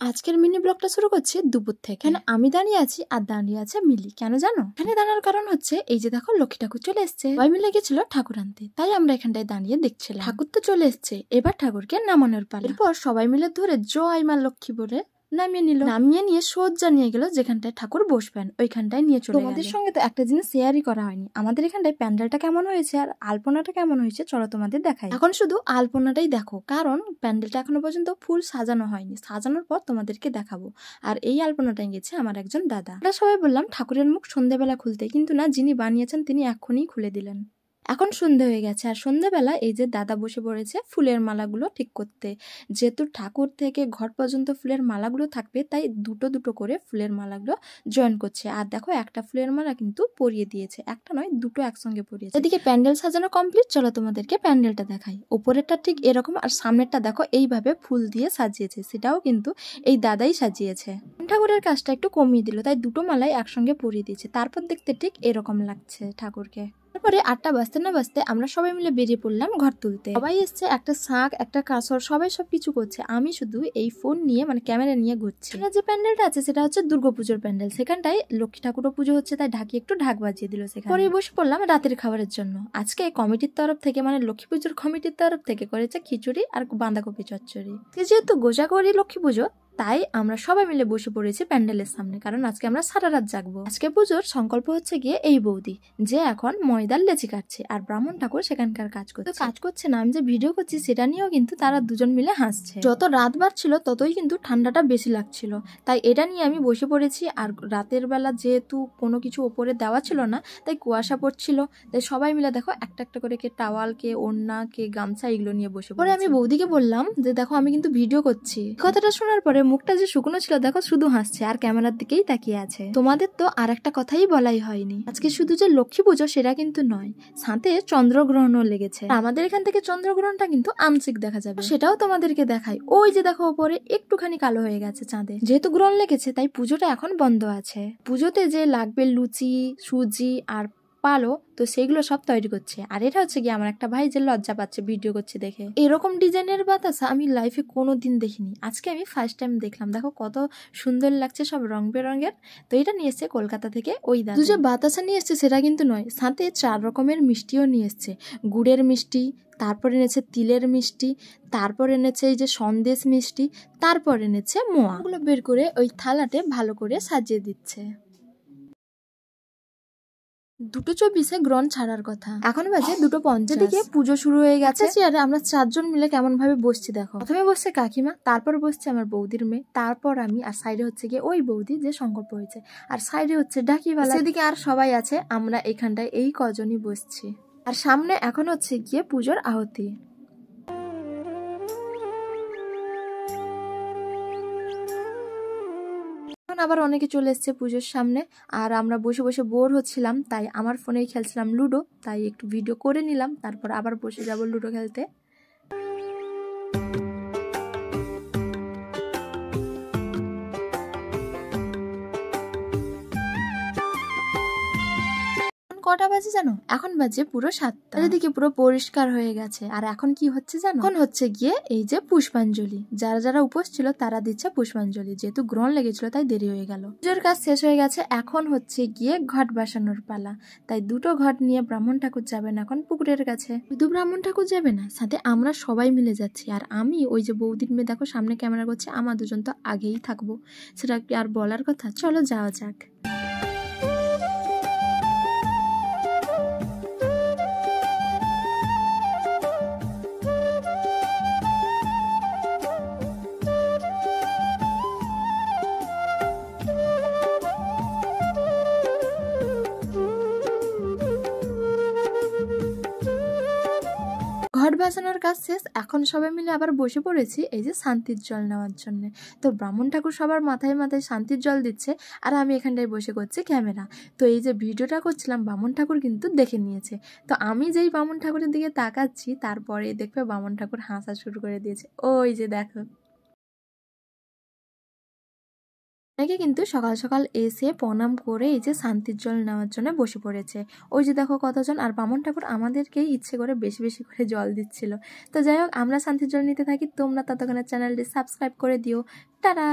আজকের মিনি ব্লগটা শুরু করছি দুপুর থেকে। এখানে আমি দাঁড়িয়ে আছি আর দাঁড়িয়ে আছে মিলি। কেন জানো? এখানে দাঁড়ানোর কারণ হচ্ছে এই যে দেখো লক্ষ্মী ঠাকুর চলে এসছে। সবাই মিলে গেছিল ঠাকুর আনতে। তাই আমরা এখানটায় দাঁড়িয়ে দেখছিলাম। ঠাকুর তো চলে এসছে। এবার ঠাকুরকে নামানোর পালা। এরপর সবাই মিলে ধরে জয় মা লক্ষ্মী বলে নামিয়ে নিল। নামিয়ে নিয়ে সোজা নিয়ে গেল যেখানটায় ঠাকুর বসবেন ওইখানটায় নিয়ে চলে তোমাদের সঙ্গে তো একটা জিনিস শেয়ারই করা হয়নি। আমাদের এখানটায় প্যান্ডেলটা কেমন হয়েছে আর আলপনাটা কেমন হয়েছে চলো তোমাদের দেখাই। এখন শুধু আলপনাটাই দেখো কারণ প্যান্ডেলটা এখনও পর্যন্ত ফুল সাজানো হয়নি। সাজানোর পর তোমাদেরকে দেখাবো। আর এই আলপনাটাই গেছে আমার একজন দাদা। আমরা সবাই বললাম ঠাকুরের মুখ সন্ধ্যেবেলা খুলতে কিন্তু না যিনি বানিয়েছেন তিনি এখনই খুলে দিলেন। এখন সন্ধে হয়ে গেছে। আর সন্ধেবেলা এই যে দাদা বসে পড়েছে ফুলের মালাগুলো ঠিক করতে। যেহেতু ঠাকুর থেকে ঘর পর্যন্ত ফুলের মালাগুলো থাকবে, তাই দুটো দুটো করে ফুলের মালাগুলো জয়েন করছে। আর দেখো একটা ফুলের মালা কিন্তু পরিয়ে দিয়েছে। একটা নয়, দুটো একসঙ্গে পরিয়েছে। এদিকে প্যান্ডেল সাজানো কমপ্লিট, চলো তোমাদেরকে প্যান্ডেলটা দেখাই। ওপরেরটা ঠিক এরকম, আর সামনেরটা দেখো এইভাবে ফুল দিয়ে সাজিয়েছে। সেটাও কিন্তু এই দাদাই সাজিয়েছে। ঠাকুরের কাজটা একটু কমিয়ে দিল, তাই দুটো মালাই একসঙ্গে পরিয়ে দিয়েছে। তারপর দেখতে ঠিক এরকম লাগছে ঠাকুরকে। তারপরে আটটা বাজতে না বাজতে আমরা সবাই মিলে বেরিয়ে পড়লাম ঘর তুলতে। সবাই এসছে, একটা শাঁখ একটা কাঁসর, সবাই সব কিছু করছে। আমি শুধু এই ফোন নিয়ে মানে ক্যামেরা নিয়ে ঘুরছি। যে প্যান্ডেলটা আছে, সেটা হচ্ছে দুর্গাপুজোর প্যান্ডেল। সেখানটায় লক্ষ্মী ঠাকুরও পুজো হচ্ছে, তাই ঢাকি একটু ঢাক বাজিয়ে দিল সেখানে। পরে বসে পড়লাম রাতের খাবারের জন্য। আজকে কমিটির তরফ থেকে মানে লক্ষ্মী পুজোর কমিটির তরফ থেকে করেছে খিচুড়ি আর বাঁধাকপি চচ্চড়ি। যেহেতু গোজা করি লক্ষ্মী পুজো তাই আমরা সবাই মিলে বসে পড়েছি প্যান্ডেলের সামনে কারণ আজকে আমরা সারা রাত জাগবো। আজকে পুজোর সংকল্প হচ্ছে গিয়ে এই বৌদি যে এখন ময়দার লেচি কাটছে আর ব্রাহ্মণ ঠাকুর সেখানকার কাজ করছে। কাজ করছে না আমি যে ভিডিও করছি সেটা নিয়েও কিন্তু তারা দুজন মিলে হাসছে। যত রাত বাড়ছিল ততই কিন্তু ঠান্ডাটা বেশি লাগছিল। তাই এটা নিয়ে আমি বসে পড়েছি আর রাতের বেলা যেহেতু কোনো কিছু ওপরে দেওয়া ছিল না তাই কুয়াশা পড়ছিল। তাই সবাই মিলে দেখো একটা একটা করে কে টাওয়াল কে ওড়না কে গামছা এগুলো নিয়ে বসে পরে আমি বৌদিকে বললাম যে দেখো আমি কিন্তু ভিডিও করছি। কথাটা শোনার পরে মুখটা যে শুকনো ছিল, দেখো শুধু হাসছে আর ক্যামেরার দিকেই তাকিয়ে আছে। তোমাদের তো আর একটা কথাই বলাই হয়নি। আজকে শুধু যে লক্ষ্মী পুজো সেটা কিন্তু নয়, সাথে চন্দ্রগ্রহণও লেগেছে। আমাদের এখান থেকে চন্দ্রগ্রহণটা কিন্তু আংশিক দেখা যাবে। সেটাও তোমাদেরকে দেখাই। ওই যে দেখো ওপরে একটুখানি কালো হয়ে গেছে চাঁদে। যেহেতু গ্রহণ লেগেছে, তাই পুজোটা এখন বন্ধ আছে। পুজোতে যে লাগবে লুচি, সুজি আর পালো, তো সেগুলো সব তৈরি করছে। আর এটা হচ্ছে কি আমার একটা ভাই যে লজ্জা পাচ্ছে ভিডিও করছে দেখে। এরকম ডিজাইনের বাতাসা আমি লাইফে কোনো দিন দেখিনি। আজকে আমি ফার্স্ট টাইম দেখলাম। দেখো কত সুন্দর লাগছে সব রং বেরঙের। তো এটা নিয়ে এসছে কলকাতা থেকে ওই দাদা যে বাতাসা নিয়ে এসছে, সেটা কিন্তু নয়, সাথে চার রকমের মিষ্টিও নিয়ে এসছে। গুড়ের মিষ্টি, তারপর এনেছে তিলের মিষ্টি, তারপর এনেছে এই যে সন্দেশ মিষ্টি, তারপর এনেছে মোয়া। ওগুলো বের করে ওই থালাতে ভালো করে সাজিয়ে দিচ্ছে। দুটো চব্বিশে গ্রন ছাড়ার কথা। এখন বাজে দুটো পঞ্চাশ। দিকে পুজো শুরু হয়ে গেছে। চেয়ারে আমরা চারজন মিলে কেমন ভাবে বসছি দেখো। প্রথমে বসছে কাকিমা তারপর বসছে আমার বৌদির মেয়ে তারপর আমি আর সাইডে হচ্ছে গিয়ে ওই বৌদি যে সংকল্প হয়েছে। আর সাইডে হচ্ছে ডাকিওয়ালা সেদিকে আর সবাই আছে আমরা এখানটায় এই কজনই বসছি। আর সামনে এখন হচ্ছে গিয়ে পুজোর আহতি। আবার অনেকে চলে এসছে পুজোর সামনে। আর আমরা বসে বসে বোর হচ্ছিলাম, তাই আমার ফোনেই খেলছিলাম লুডো, তাই একটু ভিডিও করে নিলাম, তারপর আবার বসে যাব লুডো খেলতে। কটা বাজে জানো? এখন বাজে পুরো সাতটা। এদিকে পুরো পরিষ্কার হয়ে গেছে। আর এখন কি হচ্ছে জানো? এখন হচ্ছে গিয়ে এই যে পুষ্পাঞ্জলি। যারা যারা উপোস ছিল তারা দিচ্ছে পুষ্পাঞ্জলি। যেহেতু গ্রহণ লেগেছিল তাই দেরি হয়ে গেল। পুজোর কাজ শেষ হয়ে গেছে। এখন হচ্ছে গিয়ে ঘট বাসানোর পালা। তাই দুটো ঘট নিয়ে ব্রাহ্মণ ঠাকুর যাবেন এখন পুকুরের কাছে। শুধু ব্রাহ্মণ ঠাকুর যাবে না সাথে আমরা সবাই মিলে যাচ্ছি। আর আমি ওই যে বৌদির মেয়ে দেখো সামনে ক্যামেরা করছে আমার দুজন তো আগেই থাকব। সেটা কি আর বলার কথা? চলো যাওয়া যাক। ঘট বাঁচানোর কাজ শেষ, এখন সবাই মিলে আবার বসে পড়েছি এই যে শান্তির জল নেওয়ার জন্য। তো ব্রাহ্মণ ঠাকুর সবার মাথায় মাথায় শান্তির জল দিচ্ছে আর আমি এখানটায় বসে করছি ক্যামেরা। তো এই যে ভিডিওটা করছিলাম বামন ঠাকুর কিন্তু দেখে নিয়েছে। তো আমি যেই বামন ঠাকুরের দিকে তাকাচ্ছি, তারপরে দেখবে বামন ঠাকুর হাসা শুরু করে দিয়েছে। ওই যে দেখো। অনেকে কিন্তু সকাল সকাল এসে প্রণাম করে এই যে শান্তির জল নেওয়ার জন্য বসে পড়েছে। ওই যে দেখো কতজন, আর বামন ঠাকুর আমাদেরকেই ইচ্ছে করে বেশি বেশি করে জল দিচ্ছিল। তো যাই হোক, আমরা শান্তির জল নিতে থাকি। তোমরা ততক্ষণের চ্যানেলটি সাবস্ক্রাইব করে দিও। টাটা!